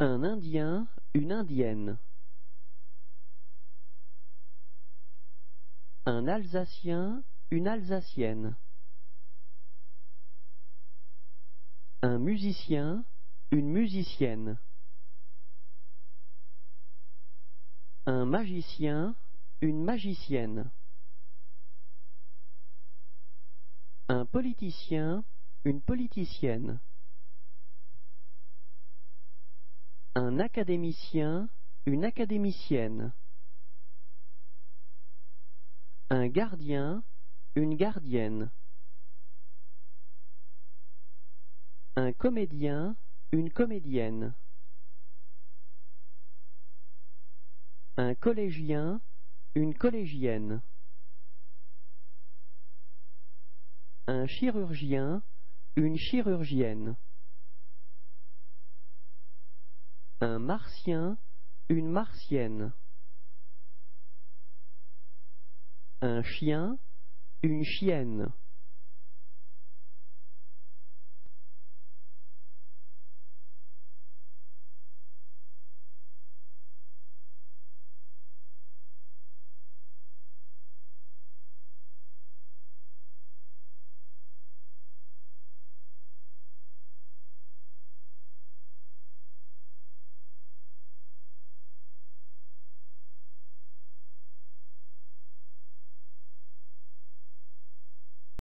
Un Indien, une Indienne. Un Alsacien, une Alsacienne. Un musicien, une musicienne. Un magicien, une magicienne. Un politicien, une politicienne. Un académicien, une académicienne. Un gardien, une gardienne. Un comédien, une comédienne. Un collégien, une collégienne. Un chirurgien, une chirurgienne. Un martien, une martienne. Un chien, une chienne.